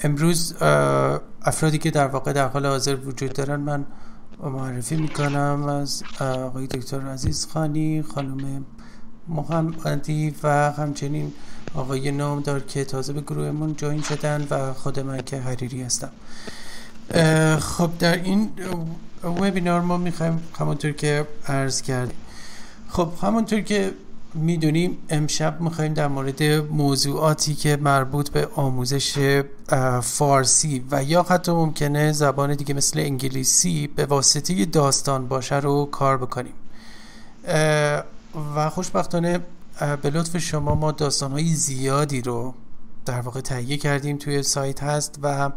امروز افرادی که در واقع در حال حاضر وجود دارن من معرفی می‌کنم از آقای دکتر عزیز خانی خانم محمدی و همچنین آقای نامدار که تازه به گروهمون جوین شدن و خود من که حریری هستم. خب در این وبینار ما می‌خوایم همونطور که عرض کردیم. خب همونطور که می‌دونیم امشب می‌خوایم در مورد موضوعاتی که مربوط به آموزش فارسی و یا حتی ممکنه زبان دیگه مثل انگلیسی به واسطه داستان باشه رو کار بکنیم. و خوشبختانه به لطف شما ما داستانهای زیادی رو در واقع تهیه کردیم توی سایت هست و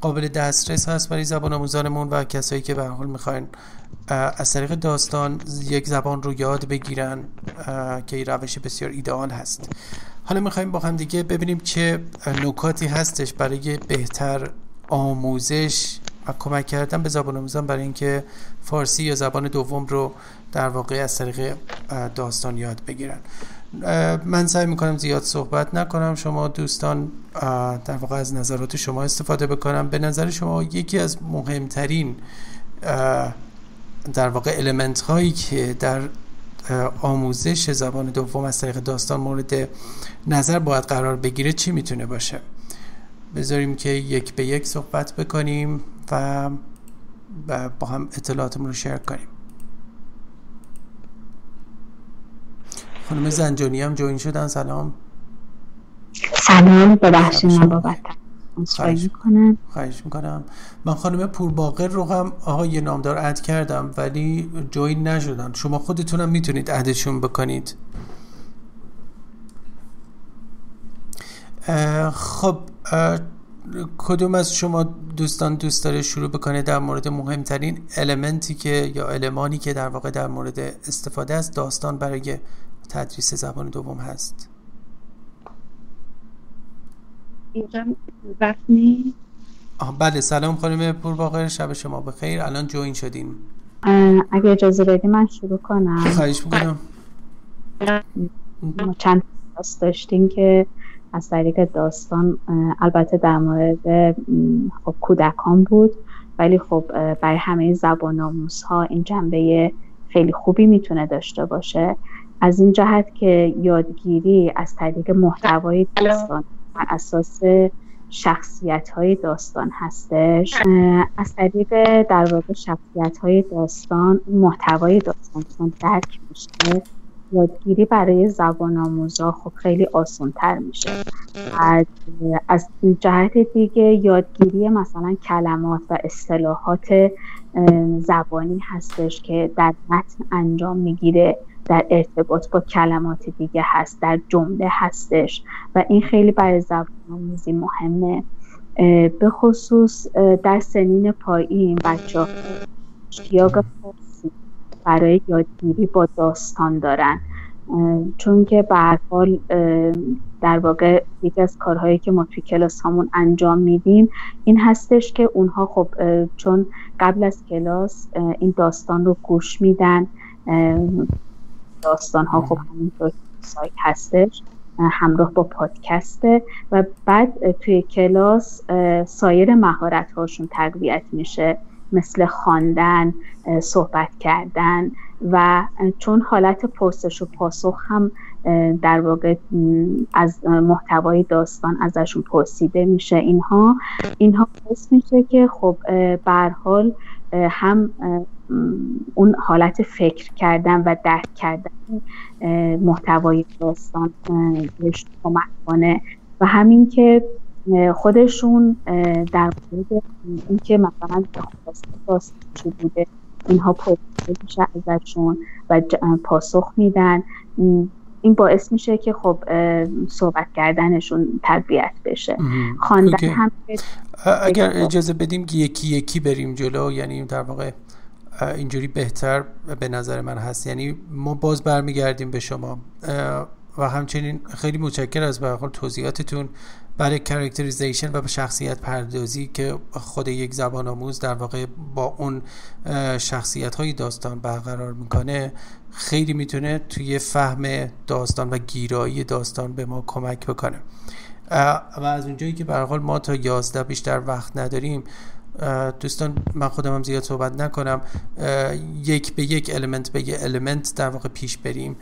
قابل دسترس هست برای زبان آموزانمون و کسایی که به حال می‌خواین از طریق داستان یک زبان رو یاد بگیرن که این روش بسیار ایدئال هست. حالا می‌خوایم با هم دیگه ببینیم چه نکاتی هستش برای بهتر آموزش و کمک کردن به زبان آموزان برای اینکه فارسی یا زبان دوم رو در واقع از طریق داستان یاد بگیرن. من سعی می‌کنم زیاد صحبت نکنم. شما دوستان در واقع از نظرات شما استفاده بکنم. به نظر شما یکی از مهمترین در واقع المنت هایی که در آموزش زبان دوم از طریق داستان مورد نظر باید قرار بگیره چی می‌تونه باشه؟ بذاریم که یک به یک صحبت بکنیم و با هم اطلاعاتمون رو شیر کنیم. خانم زنجانی هم جوین شدن. سلام. سلام ببخشید من بابت خواهش می‌کنم. خواهش می‌کنم. من خانم پورباقر رو هم آقای نامدار اد کردم ولی جوین نشدن. شما خودتونم می‌تونید ادشون بکنید. خب کدوم از شما دوستان دوست داره شروع بکنه در مورد مهمترین المنتی که یا المانی که در واقع در مورد استفاده از داستان برای تدریس زبان دوم هست. اینجا وقتی بله سلام خانم پورباقر شب شما بخیر. الان جوین شدیم. اگه اجازه بدی من شروع کنم. خواهش می‌کنم. ما چند داشتیم که از طریق داستان البته در مورد خب کودکان بود ولی خب برای همه زبان آموز ها این جنبه خیلی خوبی می‌تونه داشته باشه. از این جهت که یادگیری از طریق محتوای داستان بر اساس شخصیت های داستان هستش. از طریق در واقع شخصیت های داستان محتوای داستان درک میشه یادگیری برای زبان آموزا خب خیلی آسان تر میشه از جهت دیگه یادگیری مثلا کلمات و اصطلاحات زبانی هستش که در متن انجام می‌گیره. در ارتباط با کلمات دیگه هست در جمله هستش و این خیلی برای زبان آموزی مهمه به خصوص در سنین پایین بچه اشتیاق برای یادگیری با داستان دارن. چون که به حال در واقع یکی از کارهایی که ما توی کلاس همون انجام میدیم این هستش که اونها خب چون قبل از کلاس این داستان رو گوش میدن داستان ها خب همینطور سایت هستش همراه با پادکسته و بعد توی کلاس سایر مهارت هاشون تقویت میشه مثل خواندن صحبت کردن و چون حالت پرسش و پاسخ هم در واقع از محتوای داستان ازشون پرسیده میشه اینها اینها باعث میشه که خب به حال هم اون حالت فکر کردن و درک کردن محتوای داستان بهش کمک کنه و همین که خودشون در مورد اینکه مثلا داستان چی بوده اینها پرسیده میشه ازشون و پاسخ میدن. این باعث میشه که خب صحبت کردنشون تربیت بشه. خواندن هم اگر اجازه بدیم که یکی یکی بریم جلو یعنی در واقع اینجوری بهتر به نظر من هست. یعنی ما باز برمیگردیم به شما. و همچنین خیلی متشکر از به توضیحاتتون. برای characterization و شخصیت پردازی که خود یک زبان آموز در واقع با اون شخصیت های داستان برقرار می‌کنه خیلی می‌تونه توی فهم داستان و گیرایی داستان به ما کمک بکنه. و از اونجایی که به ما تا 11 بیشتر وقت نداریم دوستان من خودم هم زیاد صحبت نکنم. یک به یک element به یک element در واقع پیش بریم.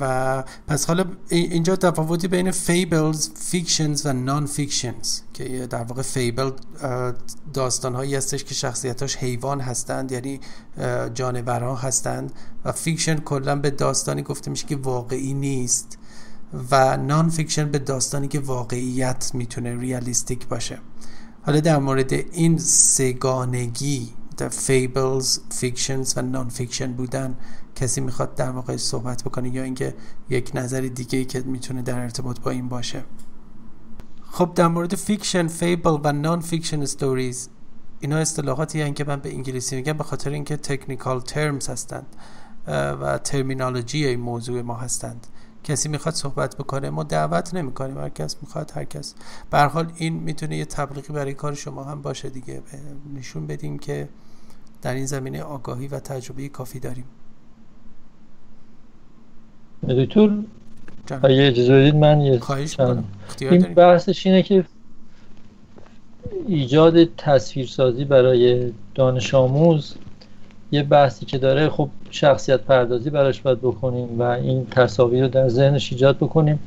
و پس حالا اینجا تفاوتی بین fables fictions و non-fictions که در واقع fable داستان هایی هستش که شخصیتاش حیوان هستند یعنی جانوران هستند و fiction کلا به داستانی گفته میشه که واقعی نیست و non-fiction به داستانی که واقعیت می‌تونه realistic باشه. حالا در مورد این سگانگی fables fictions و non-fiction بودن کسی می‌خواد در واقع صحبت بکنه یا اینکه یک نظر دیگه ای که می‌تونه در ارتباط با این باشه. خب در مورد fiction fable و non-fiction stories اینا اصطلاحاتی هستند که من به انگلیسی میگم به خاطر اینکه technical terms هستند و ترمینالوژی این موضوع ما هستند. کسی می‌خواد صحبت بکنه ما دعوت نمی‌کنیم. هر کس می‌خواد هر کس. به حال این می‌تونه یه تبلیغی برای کار شما هم باشه دیگه. نشون بدیم که در این زمینه آگاهی و تجربه کافی داریم. دکتر اگه اجازه بدید من یه این بحثش اینه که ایجاد تصویرسازی برای دانش آموز یه بحثی که داره خب شخصیت پردازی براش باید بکنیم و این تصاویر رو در ذهنش ایجاد بکنیم.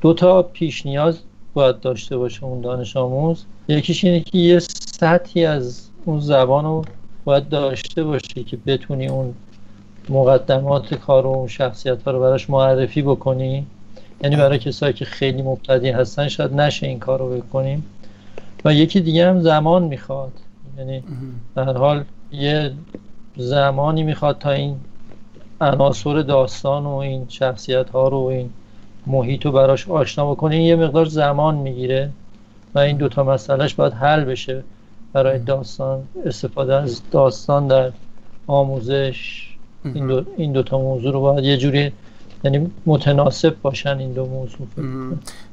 دو تا پیش نیاز باید داشته باشه اون دانش آموز. یکیش اینه که یه سطحی از اون زبان رو باید داشته باشی که بتونی اون مقدمات کار و اون شخصیت ها رو براش معرفی بکنی. یعنی برای کسایی که خیلی مبتدی هستن شاید نشه این کار رو بکنیم. و یکی دیگه هم زمان می‌خواد. یعنی در حال یه زمانی می‌خواد تا این عناصر داستان و این شخصیت ها رو و این محیط رو براش آشنا بکنه. یه مقدار زمان می‌گیره و این دوتا مسئلهش باید حل بشه. برای داستان استفاده از داستان در آموزش. این دو, این دو تا موضوع رو باید یه جوری یعنی متناسب باشن این دو موضوع.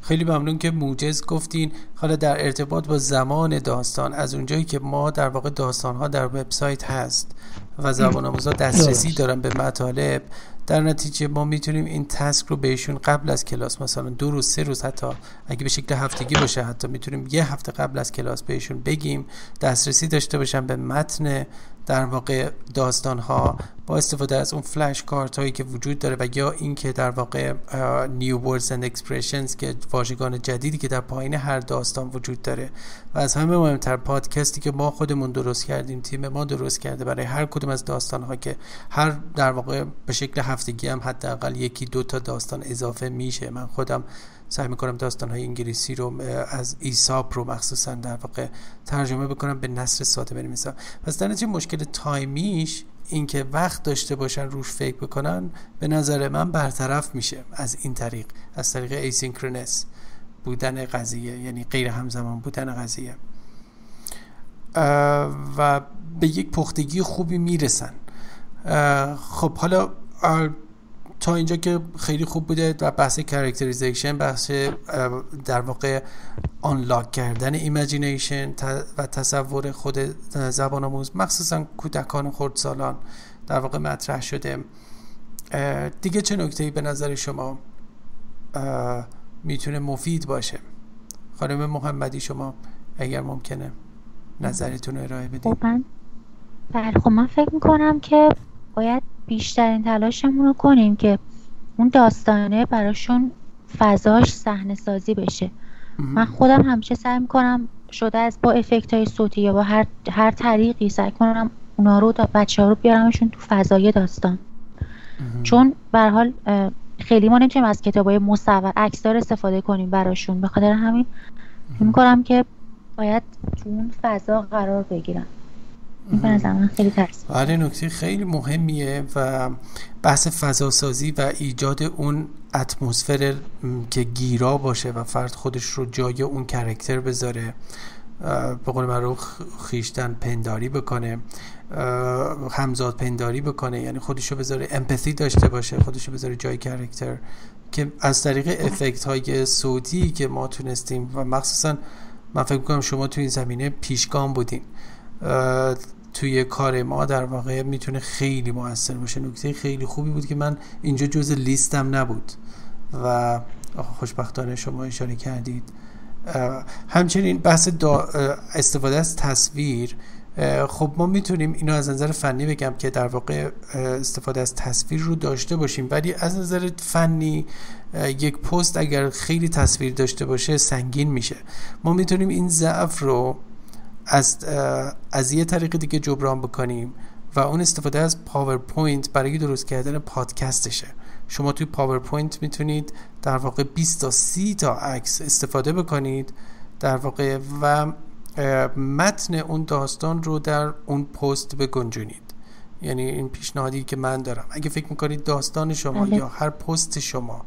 خیلی ممنون که موجز گفتین. حالا در ارتباط با زمان داستان از اونجایی که ما در واقع داستان ها در وبسایت هست. و زبان آموزا دسترسی دارن به مطالب. در نتیجه ما می‌تونیم این تسک رو بهشون قبل از کلاس مثلا دو روز سه روز حتی اگه به شکل هفتگی باشه حتی می‌تونیم یه هفته قبل از کلاس بهشون بگیم دسترسی داشته باشن به متن در واقع داستان ها با استفاده از اون flash card هایی که وجود داره و یا اینکه در واقع new words and expressions که واژگان جدیدی که در پایین هر داستان وجود داره و از همه مهمتر پادکستی که ما خودمون درست کردیم تیم ما درست کرده برای هر کدوم از داستان ها که هر در واقع به شکل هفتگی هم حداقل یکی دو تا داستان اضافه میشه. من خودم سعی می‌کنم داستان های انگلیسی رو از Aesop رو مخصوصا در واقع ترجمه بکنم به نثر ساده بنویسم پس در مشکل تایمیش اینکه وقت داشته باشن روش فکر بکنن به نظر من برطرف میشه از این طریق از طریق asynchronous بودن قضیه یعنی غیر همزمان بودن قضیه. و به یک پختگی خوبی می‌رسن. خب حالا تا اینجا که خیلی خوب بوده و بحث characterization بحث در واقع unlock کردن imagination و تصور خود زبان آموز مخصوصا کودکان خردسالان در واقع مطرح شده. دیگه چه نکته به نظر شما می‌تونه مفید باشه؟ خانم محمدی شما اگر ممکنه نظرتون ارائه بدید خب بله خب من فکر می‌کنم که باید بیشترین تلاشمون رو کنیم که اون داستانه براشون فضاش صحنه سازی بشه من خودم همیشه سعی می‌کنم شده از با افکت های صوتی یا با هر, هر طریقی سعی کنم اونا رو تا بچه ها رو بیارمشون تو فضای داستان. چون به حال خیلی ما نمی‌تونیم از کتاب های مصور عکسدار استفاده کنیم براشون. به خاطر همین می‌کنم که باید تو اون فضا قرار بگیرن این خیلی ترس آره نکته خیلی مهمیه و بحث فضاسازی و ایجاد اون اتمسفر که گیرا باشه و فرد خودش رو جای اون کرکتر بذاره به قول رو خیشتن پنداری بکنه همزاد پنداری بکنه یعنی خودش رو بذاره امپاتی داشته باشه خودش رو بذاره جای کرکتر که از طریق افکت های صوتی که ما تونستیم و مخصوصا من فکر کنم شما تو این زمینه پیشگام بودین توی کار ما در واقع می‌تونه خیلی موثر باشه. نکته خیلی خوبی بود که من اینجا جز لیستم نبود. و خوشبختانه شما اشاره کردید. همچنین بحث استفاده از تصویر خب ما می‌تونیم اینو از نظر فنی بگم که در واقع استفاده از تصویر رو داشته باشیم. ولی از نظر فنی یک پست اگر خیلی تصویر داشته باشه سنگین میشه. ما می‌تونیم این ضعف رو از از یه طریق دیگه جبران بکنیم و اون استفاده از PowerPoint برای درست کردن پادکستشه. شما توی PowerPoint می‌تونید در واقع 20 تا 30 تا عکس استفاده بکنید در واقع و متن اون داستان رو در اون پست بگنجونید. یعنی این پیشنهادی که من دارم. اگه فکر می‌کنید داستان شما بله. یا هر پست شما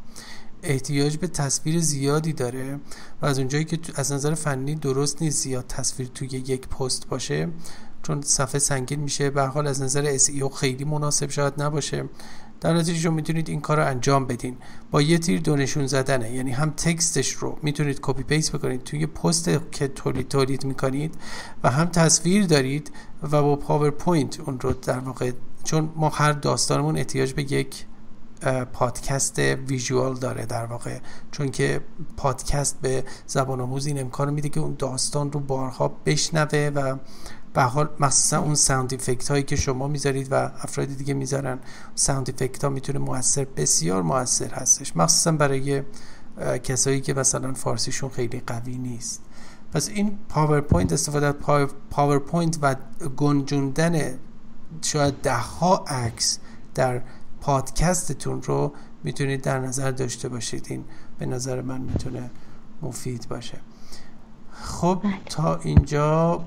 احتیاج به تصویر زیادی داره و از اونجایی که از نظر فنی درست نیست زیاد تصویر توی یک پست باشه چون صفحه سنگین میشه. به هر حال از نظر SEO خیلی مناسب شاید نباشه. در نتیجه شما می‌تونید این کار رو انجام بدین. با یه تیر دو نشون زدنه. یعنی هم text ش رو می‌تونید copy paste بکنید توی پست که تولید تولید می‌کنید و هم تصویر دارید و با PowerPoint اون رو در واقع چون ما هر داستانمون احتیاج به یک پادکست visual داره در واقع. چون که پادکست به زبان آموز این امکان میده که اون داستان رو بارها بشنوه و به هر حال مخصوصا اون sound effect هایی که شما می‌ذارید و افراد دیگه می‌ذارن sound effect ها می‌تونه موثر بسیار موثر هستش. مخصوصا برای کسایی که مثلا فارسیشون خیلی قوی نیست. پس این PowerPoint استفاده از PowerPoint و گنجوندن شاید ده ها عکس در پادکستتون رو می‌تونید در نظر داشته باشید. این به نظر من می‌تونه مفید باشه. خب بله. تا اینجا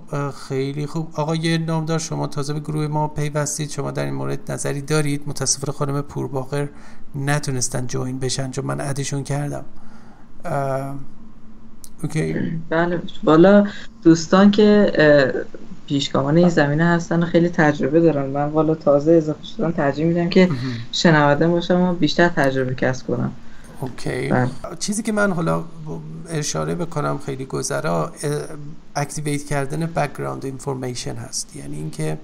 خیلی خوب. آقای نامدار شما تازه به گروه ما پیوستید. شما در این مورد نظری دارید. متاسفانه خانم پورباقر نتونستن join بشن چون من add شون کردم. Okay. بله. والا دوستان که پیشگامان این زمینه هستن و خیلی تجربه دارن. من والا تازه اضافه شدم ترجیح میدم که شنونده باشم و بیشتر تجربه کسب کنم. Okay. بله. چیزی که من حالا اشاره بکنم خیلی گذرا activate کردن background information هست. یعنی اینکه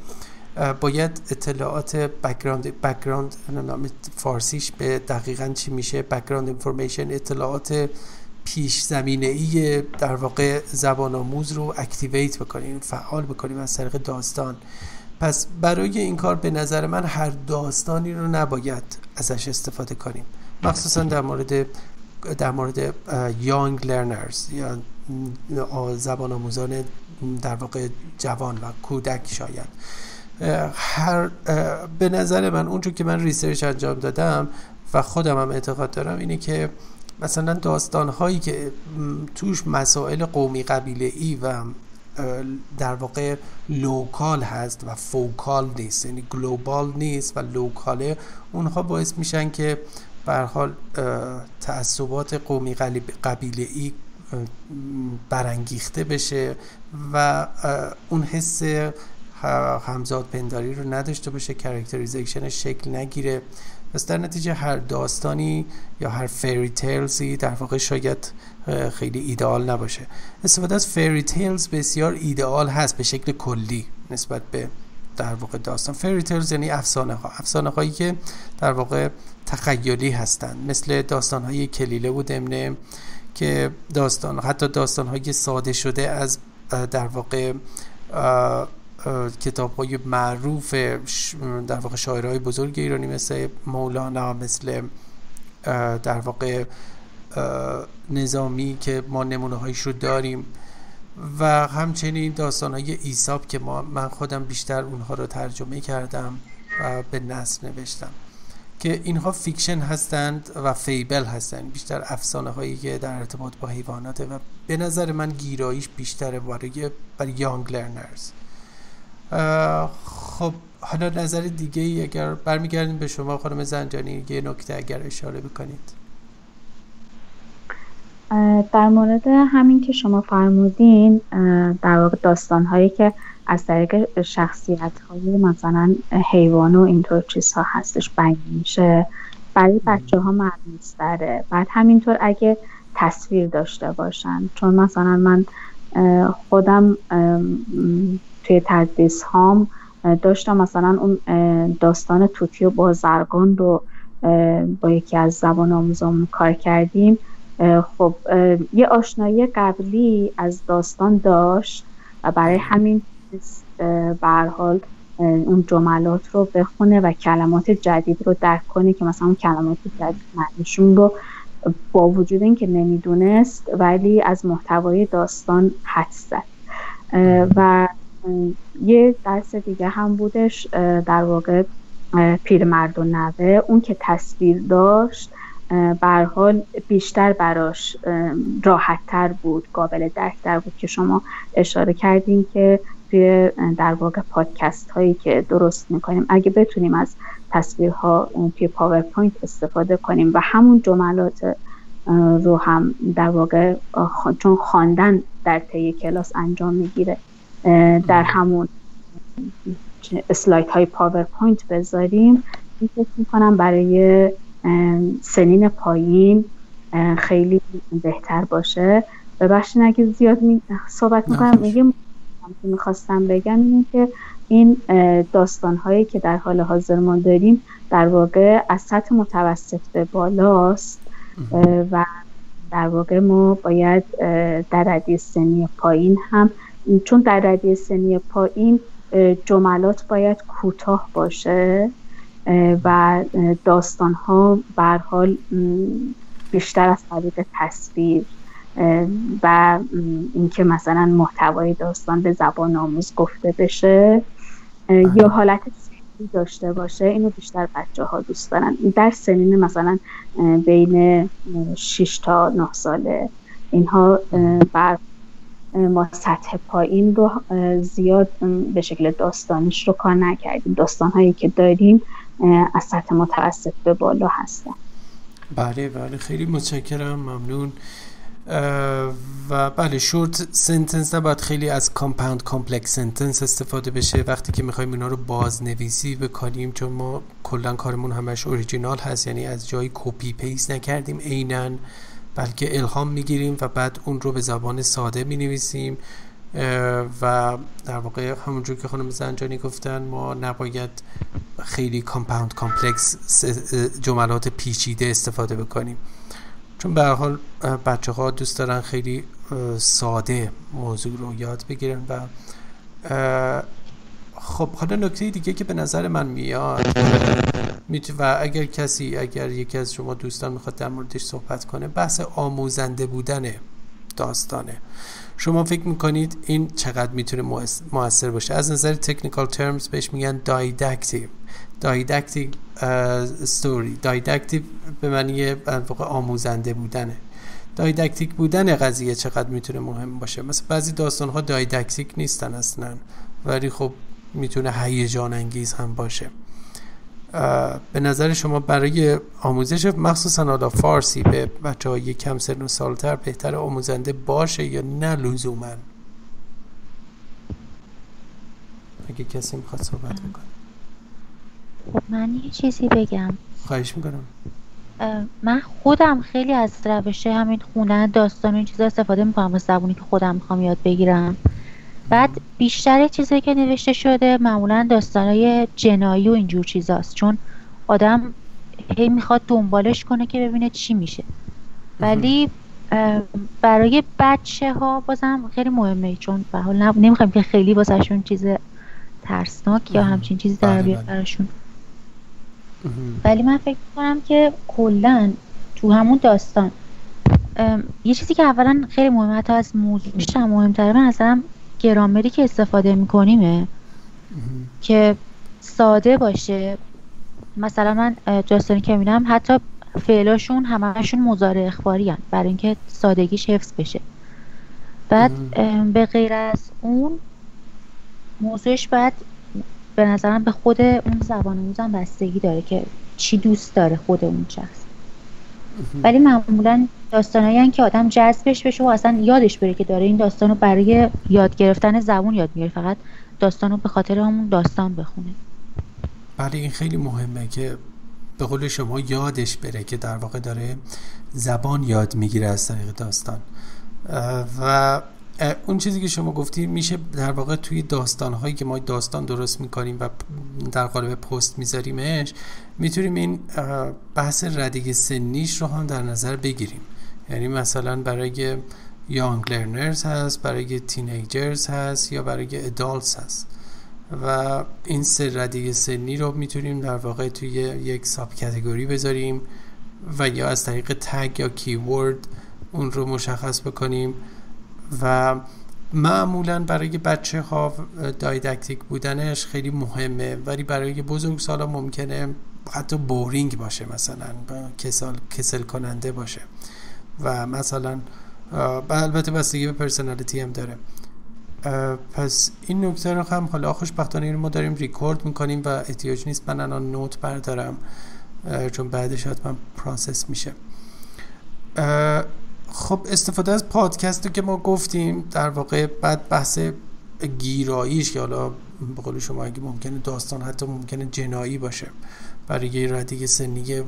باید اطلاعات background background فارسیش به دقیقا چی میشه؟ background information اطلاعات پیش زمینه ای در واقع زبان آموز رو activate بکنیم فعال بکنیم از طریق داستان. پس برای این کار به نظر من هر داستانی رو نباید ازش استفاده کنیم. مخصوصا در مورد در مورد young learners یا زبان آموزان در واقع جوان و کودک شاید. هر به نظر من اونجور که من research انجام دادم و خودم هم اعتقاد دارم اینه که مثلا داستان هایی که توش مسائل قومی قبیله ای و در واقع local هست و focal نیست یعنی global نیست و local ه اونها باعث میشن که به هر حال تعصبات قومی قبیله ای برانگیخته بشه و اون حس همذات پنداری رو نداشته باشه characterization شکل نگیره. پس در نتیجه هر داستانی یا هر فری تیلزی در واقع شاید خیلی ایدئال نباشه. استفاده از فری تیلز بسیار ایدئال هست به شکل کلی نسبت به در واقع داستان. فری تیلز یعنی افسانه ها افسانه هایی که در واقع تخیلی هستند. مثل داستان های کلیله و دمنه که داستان حتی داستان های ساده شده از در واقع کتاب های معروف در واقع شاعرهای بزرگ ایرانی مثل مولانا مثل در واقع نظامی که ما نمونه هایش رو داریم و همچنین داستان های ایساپ که ما من خودم بیشتر اونها رو ترجمه کردم و به نثر نوشتم که اینها fiction هستند و fable هستند بیشتر افسانه هایی که در ارتباط با حیواناته و به نظر من گیراییش بیشتره برای برای یانگ لرنرز. خب حالا نظر دیگه ای اگر برمیگردیم به شما خانم زنجانی یه نکته اگر اشاره بکنید. در مورد همین که شما فرمودین در واقع داستان هایی که از طریق شخصیت های مثلا حیوان و اینطور چیزها هستش بیان میشه برای بچه ها مرموز داره بعد همینطور اگه تصویر داشته باشن. چون مثلا من خودم توی تدریس هام داشتم مثلا اون داستان توتی و بازرگان رو با یکی از زبان آموزان کار کردیم. خب یه آشنایی قبلی از داستان داشت و برای همین حال اون جملات رو بخونه و کلمات جدید رو درک کنه که مثلا اون کلمات جدید معنیشون رو با وجود اینکه نمی‌دونست ولی از محتوای داستان حد زد. و یه درس دیگه هم بودش در واقع پیرمرد و نوه. اون که تصویر داشت بر حال بیشتر براش راحت تر بود قابل درک بود که شما اشاره کردیم که توی در واقع پادکست هایی که درست می‌کنیم اگه بتونیم از تصویرها توی پاورپوینت استفاده کنیم و همون جملات رو هم در واقع چون خواندن در طی کلاس انجام می‌گیره. در همون اسلاید های پاورپوینت بذاریم. این فکر می‌کنم برای سنین پایین خیلی بهتر باشه. ببخشید اگه زیاد می صحبت می‌کنم. میگه می‌خواستم بگم اینه که این داستان هایی که در حال حاضر ما داریم در واقع از سطح متوسط به بالاست و در واقع ما باید در سنی پایین هم چون در ردیه سنی پایین جملات باید کوتاه باشه و داستان ها حال بیشتر از طریق تصویر و اینکه مثلا محتوای داستان به زبان آموز گفته بشه یا بله. حالت سنی داشته باشه اینو بیشتر بچه ها دوست دارن در سنین مثلا بین 6 تا 9 ساله اینها بر ما سطح پایین رو زیاد به شکل داستانیش رو کار نکردیم. داستان هایی که داریم از سطح متوسط به بالا هستن. بله بله. خیلی متشکرم ممنون. و بله short sentence نباید خیلی از compound complex sentence استفاده بشه. وقتی که می‌خوایم اینا رو بازنویسی بکنیم چون ما کلا کارمون همش اوریجینال هست یعنی از جایی copy paste نکردیم عینا بلکه الهام می‌گیریم و بعد اون رو به زبان ساده می‌نویسیم و در واقع همونجور که خانم زنجانی گفتن ما نباید خیلی compound complex جملات پیچیده استفاده بکنیم. چون به حال بچه ها دوست دارن خیلی ساده موضوع رو یاد بگیرن و خب حالا نکته دیگه که به نظر من میاد و اگر کسی اگر یکی از شما دوستان می‌خواد در موردش صحبت کنه بحث آموزنده بودن داستانه. شما فکر می‌کنید این چقدر می‌تونه موثر باشه؟ از نظر technical terms بهش میگن didactic didactic story didactic به معنی آموزنده بودنه. didactic بودن قضیه چقدر می‌تونه مهم باشه؟ مثلا بعضی داستان ها didactic نیستن اصلا. ولی خب می‌تونه هیجان انگیز هم باشه. به نظر شما برای آموزش مخصوصا حالا فارسی به بچه های کم سن و سالتر بهتر آموزنده باشه یا نه لزوما؟ اگه کسی می‌خواد صحبت بکنه. خب من یه چیزی بگم. خواهش می‌کنم. من خودم خیلی از روش همین خوندن داستان و این چیزا استفاده می‌کنم با زبونی که خودم می‌خوام یاد بگیرم. بعد بیشتر چیزایی که نوشته شده معمولا داستانهای جنایی و اینجور چیزاست. چون آدم هی می‌خواد دنبالش کنه که ببینه چی میشه. ولی برای بچه ها بازم خیلی مهمه. چون به حال نمی‌خوایم که خیلی واسهشون چیز ترسناک یا همچین چیزی در بله، بیاد بله. براشون. ولی من فکر کنم که کلا تو همون داستان یه چیزی که اولا خیلی مهمه حتی از موضوعش هم مهمتره من اصلا گرامری که استفاده میکنیمه که ساده باشه. مثلا من داستانی که می‌بینم حتی فعلاشون همشون مزارع اخباری هم برای اینکه سادگیش حفظ بشه. بعد به غیر از اون موضوعش باید به نظرم به خود اون زبان آموزم بستگی داره که چی دوست داره خود اون شخص. ولی معمولا داستانایی که آدم جذبش بشه و اصلا یادش بره که داره این داستان رو برای یاد گرفتن زبون یاد می‌گیره. فقط داستان رو به خاطر همون داستان بخونه. بله این خیلی مهمه که به قول شما یادش بره که در واقع داره زبان یاد می‌گیره از طریق داستان. و اون چیزی که شما گفتی میشه در واقع توی داستان هایی که ما داستان درست می‌کنیم و در قالب پست میذاریمش می‌تونیم این بحث ردیگ سنیش رو هم در نظر بگیریم. یعنی مثلا برای یانگ لرنرز هست برای تینیجرز هست یا برای ادالتس هست. و این سه ردیه سنی رو می‌تونیم در واقع توی یک ساب کتگوری بذاریم و یا از طریق تگ یا کیورد اون رو مشخص بکنیم. و معمولا برای بچه ها دایدکتیک بودنش خیلی مهمه. ولی برای بزرگ سالا ممکنه حتی بورینگ باشه مثلا کسل, کسل کننده باشه. و مثلا البته بستگی به پرسنالیتی هم داره. پس این نکته رو هم حالا خوشبختانه ما داریم ریکورد می‌کنیم و احتیاج نیست من الان نوت بردارم چون بعدش حتما پراسس میشه. خب استفاده از پادکست که ما گفتیم در واقع بعد بحث گیراییش که حالا به قول شما اگه ممکنه داستان حتی ممکنه جنایی باشه برای یه ردیه سنی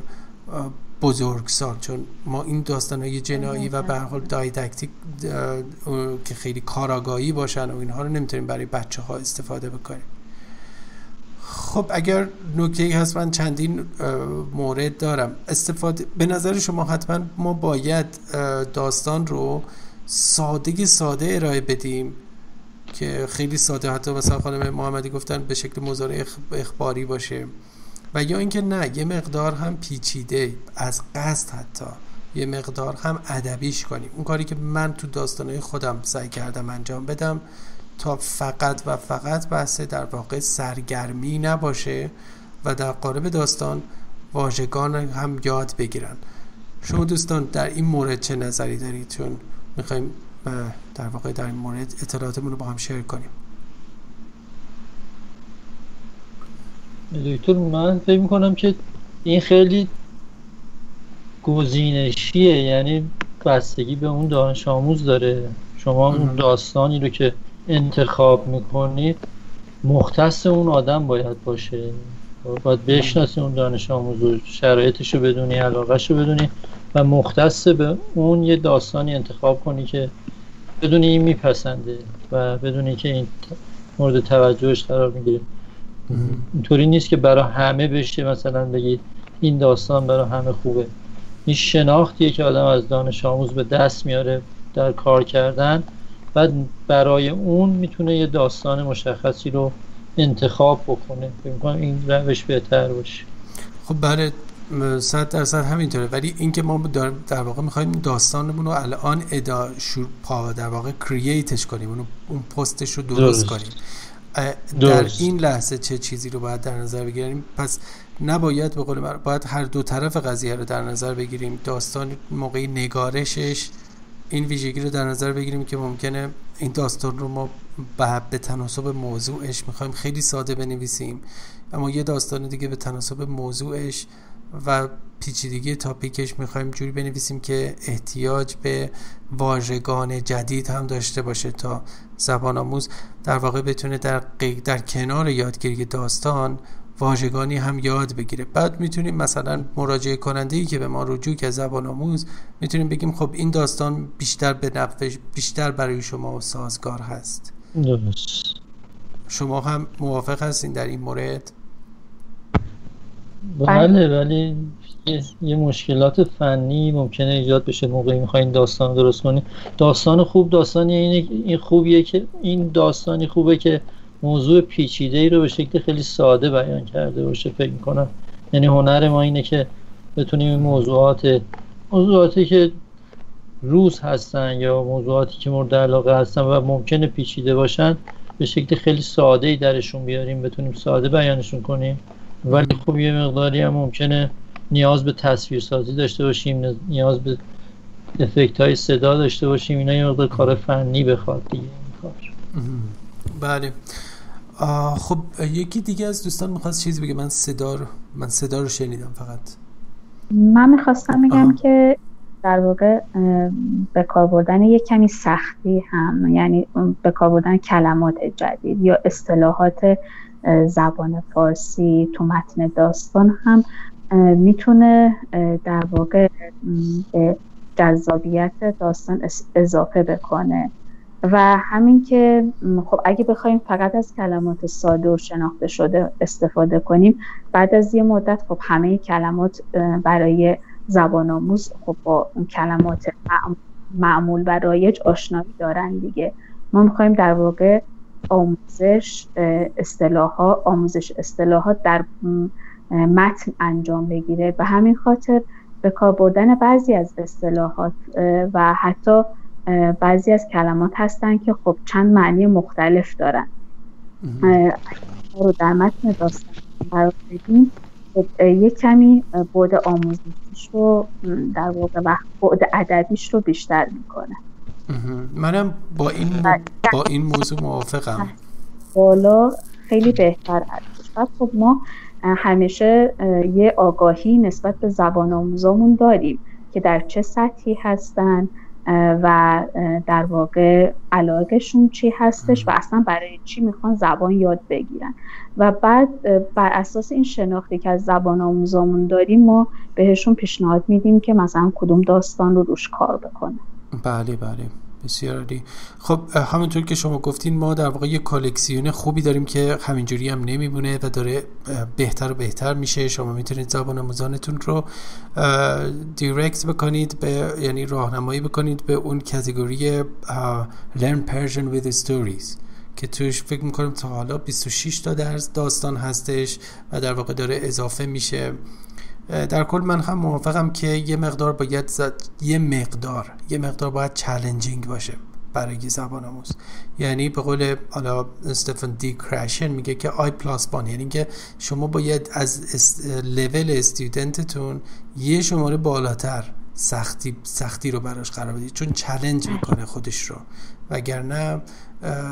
بزرگسال چون ما این داستان های جنایی و به حال دایدکتیک که خیلی کاراگاهی باشن و اینها رو نمی‌تونیم برای بچه ها استفاده بکنیم. خب اگر نکته هست من چندین مورد دارم. استفاده به نظر شما حتما ما باید داستان رو ساده ساده ارائه بدیم که خیلی ساده حتی مثلا خانم محمدی گفتن به شکل مزارع اخباری باشه. و یا اینکه نه یه مقدار هم پیچیده از قصد حتی یه مقدار هم ادبیش کنیم. اون کاری که من تو داستانهای خودم سعی کردم انجام بدم تا فقط و فقط بحث در واقع سرگرمی نباشه و در قالب داستان واژگان هم یاد بگیرن. شما دوستان در این مورد چه نظری دارید؟ چون می‌خوایم در واقع در این مورد اطلاعاتمون رو با هم شیر کنیم. دکتر من فکر می‌کنم که این خیلی گزینشیه یعنی بستگی به اون دانش آموز داره. شما اون داستانی رو که انتخاب می‌کنید مختص اون آدم باید باشه. باید بشناسی اون دانش آموز شرایطش رو بدونی علاقهش رو بدونی و مختص به اون یه داستانی انتخاب کنی که بدونی این میپسنده و بدونی که این مورد توجهش قرار می‌گیره. اینطوری نیست که برای همه بشه مثلا بگید این داستان برای همه خوبه. این شناختیه که آدم از دانش آموز به دست میاره در کار کردن. بعد برای اون می‌تونه یه داستان مشخصی رو انتخاب بکنه. فکر این روش بهتر باشه. خب بله صد درصد همینطوره. ولی اینکه ما در واقع می‌خوایم داستانمون رو الان ادا شور پا در واقع کرییتش کنیم اون اون پستش رو درست, کنیم. در این لحظه چه چیزی رو باید در نظر بگیریم؟ پس نباید به قول باید هر دو طرف قضیه رو در نظر بگیریم. داستان موقعی نگارشش این ویژگی رو در نظر بگیریم که ممکنه این داستان رو ما به تناسب موضوعش می‌خوایم خیلی ساده بنویسیم. اما یه داستان دیگه به تناسب موضوعش و پیچیدگی تاپیکش می‌خوایم جوری بنویسیم که احتیاج به واژگان جدید هم داشته باشه تا زبان آموز در واقع بتونه در, در کنار یادگیری داستان واژگانی هم یاد بگیره. بعد می‌تونیم مثلا مراجعه کننده ای که به ما رجوع که زبان آموز می‌تونیم بگیم خب این داستان بیشتر به نفع بیشتر برای شما سازگار هست. شما هم موافق هستین در این مورد؟ بله ولی یه, مشکلات فنی ممکنه ایجاد بشه موقعی می‌خواین داستان درست کنید داستان خوب داستانی اینه این خوبیه که این داستانی خوبه که موضوع پیچیده ای رو به شکل خیلی ساده بیان کرده باشه فکر می‌کنم. یعنی هنر ما اینه که بتونیم این موضوعات موضوعاتی که روز هستن یا موضوعاتی که مورد علاقه هستن و ممکنه پیچیده باشن به شکل خیلی ساده ای درشون بیاریم بتونیم ساده بیانشون کنیم. ولی خب یه مقداری هم ممکنه نیاز به تصویر سازی داشته باشیم نیاز به افکت های صدا داشته باشیم اینا یه مقدار کار فنی بخواد دیگه بله. خب یکی دیگه از دوستان می‌خواست چیزی بگه. من صدا رو من صدا رو شنیدم فقط. من می‌خواستم بگم که در واقع به کار بردن یک کمی سختی هم یعنی به کار بردن کلمات جدید یا اصطلاحات زبان فارسی تو متن داستان هم می‌تونه در واقع به جذابیت داستان اضافه بکنه. و همین که خب اگه بخوایم فقط از کلمات ساده و شناخته شده استفاده کنیم بعد از یه مدت خب همه کلمات برای زبان آموز خب با کلمات معمول و رایج آشنایی دارن دیگه. ما می‌خوایم در واقع آموزش اصطلاحات آموزش اصطلاحات در متن انجام بگیره. به همین خاطر به کار بردن بعضی از اصطلاحات و حتی بعضی از کلمات هستن که خب چند معنی مختلف دارن. رو در متن داستان قرار بدیم خب یک کمی بعد آموزشیش رو در واقع و بعد ادبیش رو بیشتر می‌کنه. منم با این با این موضوع موافقم. بالا خیلی بهتر هستش خب ما همیشه یه آگاهی نسبت به زبان آموزامون داریم که در چه سطحی هستن و در واقع علاقشون چی هستش و اصلا برای چی می‌خوان زبان یاد بگیرن. و بعد بر اساس این شناختی که از زبان آموزامون داریم ما بهشون پیشنهاد میدیم که مثلا کدوم داستان رو روش کار بکنه بله بله. بسیار خب همونطور که شما گفتین ما در واقع یه کالکسیون خوبی داریم که همینجوری هم نمیمونه و داره بهتر و بهتر میشه. شما می‌تونید زبان آموزانتون رو دیرکت بکنید به یعنی راهنمایی بکنید به اون کاتگوری Learn Persian with Stories که توش فکر می‌کنم تا حالا 26 تا درس داستان هستش و در واقع داره اضافه میشه. در کل من هم موافقم که یه مقدار باید زد یه مقدار یه مقدار باید challenging باشه برای زبان آموز. یعنی به قول حالا استفن دی کراشن میگه که i plus one یعنی که شما باید از level student تون یه شماره بالاتر سختی سختی رو براش قرار بدید. چون challenge می‌کنه خودش رو. وگرنه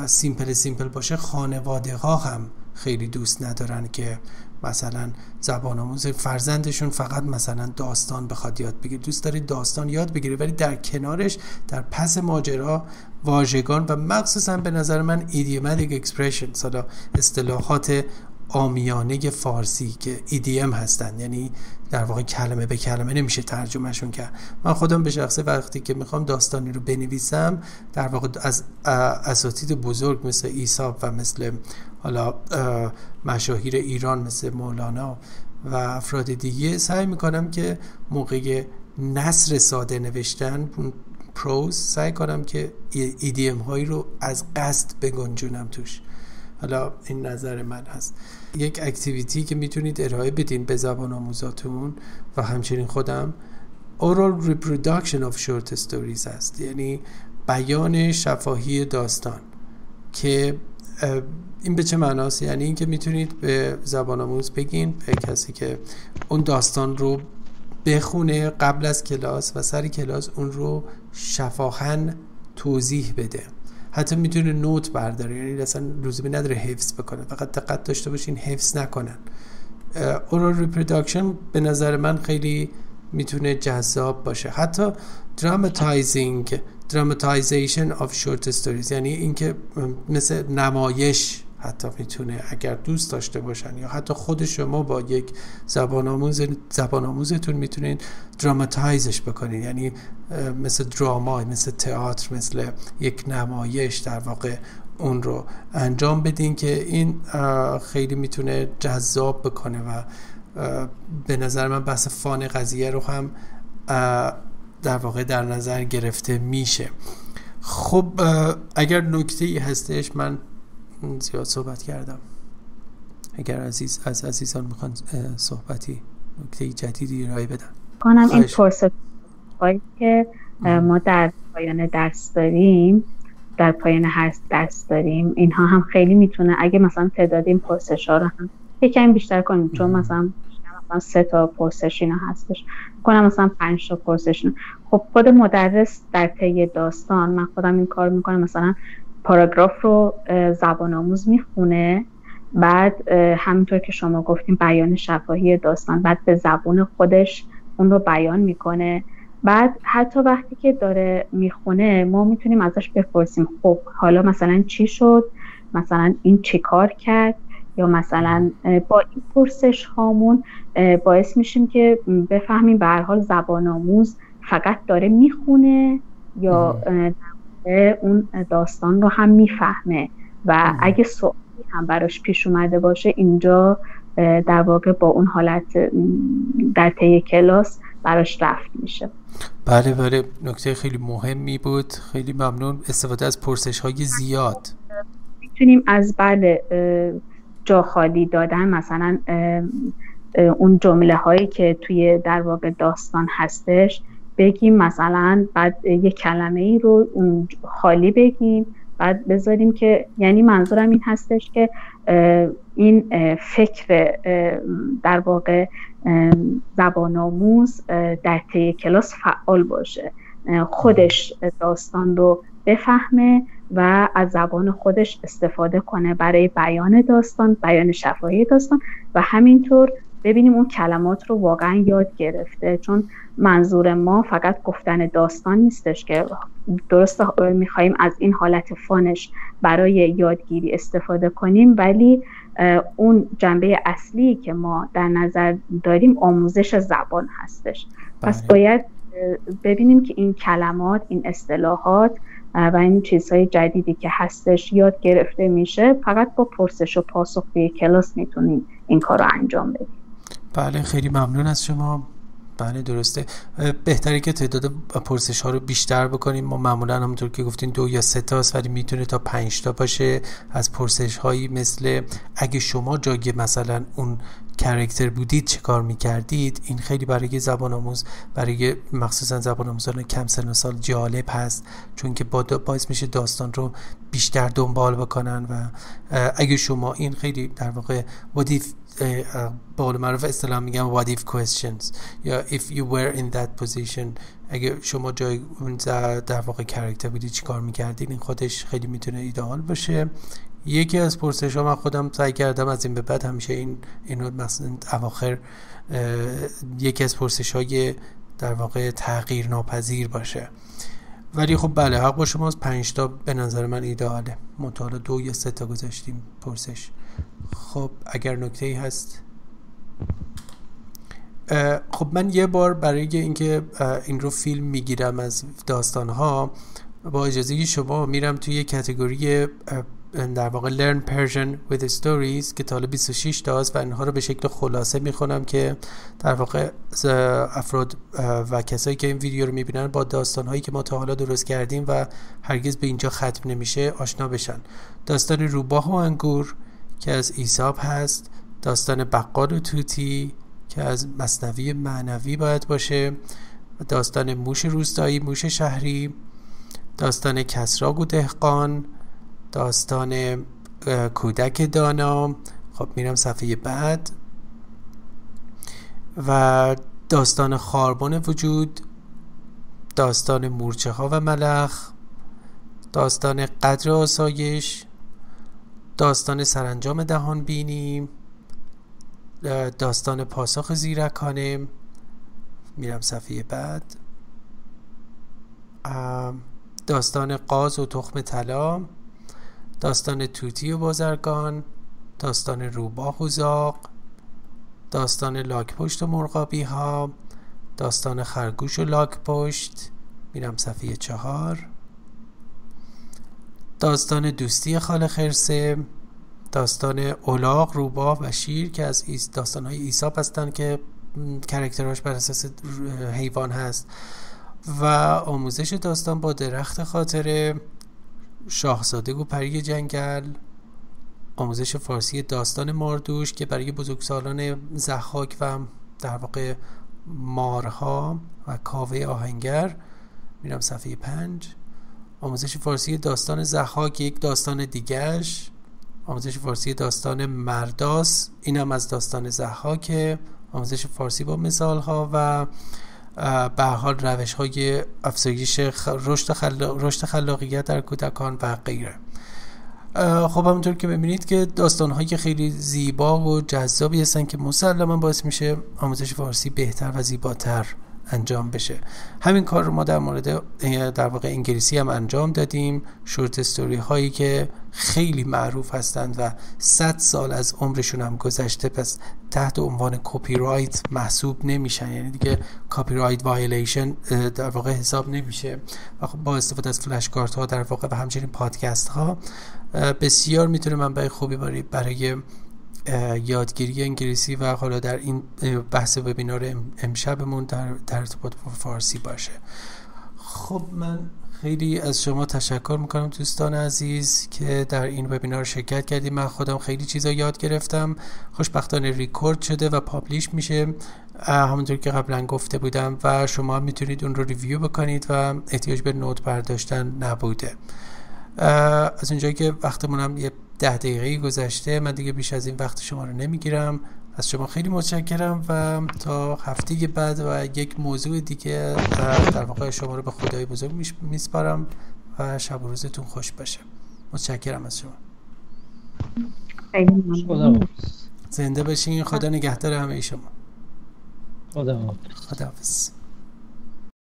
simple simple باشه خانواده ها هم خیلی دوست ندارن که مثلا زبان آموز فرزندشون فقط مثلا داستان بخواد یاد بگیره. دوست داره داستان یاد بگیره ولی در کنارش در پس ماجرا واژگان و مخصوصا به نظر من idiomatic expression حالا اصطلاحات عامیانه فارسی که idiom هستن. یعنی در واقع کلمه به کلمه نمیشه ترجمهشون کرد. من خودم به شخصه وقتی که می‌خوام داستانی رو بنویسم در واقع از اساتید بزرگ مثل ایساب و مثل حالا مشاهیر ایران مثل مولانا و افراد دیگه سعی می‌کنم که موقع نصر ساده نوشتن پروز سعی کنم که ایدیم هایی رو از قصد بگنجونم توش. حالا این نظر من هست. یک اکتیویتی که می‌تونید ارائه بدین به زبان آموزاتون و همچنین خودم oral reproduction of short stories هست. یعنی بیان شفاهی داستان که این به چه معناست؟ یعنی اینکه می‌تونید به زبان آموز بگین به کسی که اون داستان رو بخونه قبل از کلاس و سر کلاس اون رو شفاهن توضیح بده. حتی می‌تونه نوت برداره یعنی اصلا لزومی نداره حفظ بکنه فقط دقت داشته باشین حفظ نکنن. oral reproduction به نظر من خیلی می‌تونه جذاب باشه. حتی dramatizing dramatization of short stories یعنی اینکه مثل نمایش حتی می‌تونه اگر دوست داشته باشن یا حتی خود شما با یک زبان آموز زبان آموزتون می‌تونید dramatize ش بکنید یعنی مثل drama مثل تئاتر مثل یک نمایش در واقع اون رو انجام بدین که این خیلی می‌تونه جذاب بکنه و به نظر من بحث فان قضیه رو هم در واقع در نظر گرفته میشه. خب اگر نکته ای هستش من زیاد صحبت کردم. اگر عزیز از عزیزان می‌خوان صحبتی نکته جدیدی رای بدن. کنم این پرسش که ما در پایان درس داریم. در پایان هر درس داریم. اینها هم خیلی می‌تونه اگه مثلا تعداد این پرسش ها رو هم یکم بیشتر کنیم. چون مثلا مثلا سه تا پرسش اینا هستش. کنم مثلا پنج تا پرسش خب خود مدرس در طی داستان من خودم این کار می‌کنم. مثلا پاراگراف رو زبان آموز می‌خونه. بعد همینطور که شما گفتیم بیان شفاهی داستان بعد به زبون خودش اون رو بیان می‌کنه. بعد حتی وقتی که داره می‌خونه ما می‌تونیم ازش بپرسیم خب حالا مثلا چی شد؟ مثلا این چی کار کرد؟ یا مثلا با این پرسش هامون باعث میشیم که بفهمیم به هر حال زبان آموز فقط داره می‌خونه یا اون داستان رو هم می‌فهمه. و اگه سوالی هم براش پیش اومده باشه اینجا در واقع با اون حالت در طی کلاس براش رفت میشه. بله بله. نکته خیلی مهمی بود. خیلی ممنون. استفاده از پرسش های زیاد. می‌تونیم از بله جا خالی دادن. مثلا اون جمله هایی که توی در واقع داستان هستش. بگیم مثلا بعد یه کلمه ای رو خالی بگیم بعد بذاریم که یعنی منظورم این هستش که این فکر در واقع زبان آموز در طی کلاس فعال باشه. خودش داستان رو بفهمه و از زبان خودش استفاده کنه برای بیان داستان بیان شفاهی داستان و همینطور ببینیم اون کلمات رو واقعا یاد گرفته. چون منظور ما فقط گفتن داستان نیستش که درست میخواییم از این حالت فانش برای یادگیری استفاده کنیم ولی اون جنبه اصلی که ما در نظر داریم آموزش زبان هستش. پس بله. باید ببینیم که این کلمات این اصطلاحات و این چیزهای جدیدی که هستش یاد گرفته میشه فقط با پرسش و پاسخ به کلاس می‌تونیم این کار رو انجام بدیم. بله خیلی ممنون از شما. بله درسته. بهتری که تعداد پرسش ها رو بیشتر بکنیم. ما معمولا همونطور که گفتین دو یا سه تاست ولی می‌تونه تا پنج تا باشه از پرسش هایی مثل اگه شما جای مثلا اون کرکتر بودید چه کار می‌کردید؟ این خیلی برای زبان آموز برای مخصوصا زبان آموزان کم سن و سال جالب هست. چون که باعث میشه داستان رو بیشتر دنبال بکنن و اگه شما این خیلی در واقع ودیف به قول معروف اصطلاح میگم what if questions. یا if you were in that position اگه شما جای در واقع کرکتر بودی چی کار می‌کردین این خودش خیلی می‌تونه ایدئال باشه. یکی از پرسش ها من خودم سعی کردم از این به بعد همیشه این اینو مثلا اواخر یکی از پرسش های در واقع تغییر ناپذیر باشه. ولی خب بله حق با شما از پنج تا به نظر من ایدئاله. مطالعه دو یا سه تا گذاشتیم پرسش. خب اگر نکته ای هست خب من یه بار برای اینکه این رو فیلم می‌گیرم از داستان ها با اجازه شما میرم توی کتگوری در واقع Learn Persian with Stories که تا 26 تاست و اینها رو به شکل خلاصه می‌خونم که در واقع افراد و کسایی که این ویدیو رو می‌بینن با داستان هایی که ما تا حالا درست کردیم و هرگز به اینجا ختم نمیشه آشنا بشن. داستان روباه و انگور. که از ایساب هست داستان بقال و توتی که از مصنوی معنوی باید باشه داستان موش روستایی موش شهری داستان کسراگ و دهقان داستان کودک دانا. خب میرم صفحه بعد. و داستان خاربان وجود داستان مورچه ها و ملخ داستان قدر آسایش داستان سرانجام دهان بینیم داستان پاسخ زیرکانه میرم صفحه بعد. داستان قاز و تخم طلا داستان توتی و بازرگان داستان روباه و زاق داستان لاکپشت و مرغابی ها داستان خرگوش و لاکپشت. میرم صفحه چهار. داستان دوستی خال خرسه داستان اولاغ روباه و شیر که از داستان های ایساب هستن که کرکتراش بر اساس حیوان هست. و آموزش داستان با درخت خاطره شاهزاده و پری جنگل آموزش فارسی داستان ماردوش که برای بزرگسالان زخاک و در واقع مارها و کاوه آهنگر میرم صفحه پنج. آموزش فارسی داستان زخاک یک داستان دیگرش. آموزش فارسی داستان مرداس اینم از داستان زخاک آموزش فارسی با مثال ها و به حال روش های افزایش رشد خلا... خلاقیت در کودکان و غیره. خب همونطور که ببینید که داستان هایی که خیلی زیبا و جذابی هستن که مسلما باعث میشه آموزش فارسی بهتر و زیباتر انجام بشه. همین کار رو ما در مورد در واقع انگلیسی هم انجام دادیم. short story هایی که خیلی معروف هستند و 100 سال از عمرشون هم گذشته پس تحت عنوان کپی رایت محسوب نمیشن. یعنی دیگه copyright violation در واقع حساب نمیشه. و خب با استفاده از فلش کارت ها در واقع و همچنین پادکست ها بسیار می‌تونه منبع خوبی برای برای یادگیری انگلیسی و حالا در این بحث وبینار امشبمون در, در ارتباط با فارسی باشه. خب من خیلی از شما تشکر می‌کنم دوستان عزیز که در این وبینار شرکت کردیم. من خودم خیلی چیزا یاد گرفتم. خوشبختانه ریکورد شده و پابلیش میشه. همونطور که قبلا گفته بودم و شما می‌تونید اون رو ریویو بکنید و احتیاج به نوت برداشتن نبوده. از اونجایی که وقتمونم یه ده دقیقه گذشته. من دیگه بیش از این وقت شما رو نمی‌گیرم. از شما خیلی متشکرم و تا هفته بعد و یک موضوع دیگه در واقع شما رو به خدای بزرگ میسپارم و شب و روزتون خوش باشه. متشکرم از شما. زنده باشین. خدا نگهدار همه شما. خدا حافظ.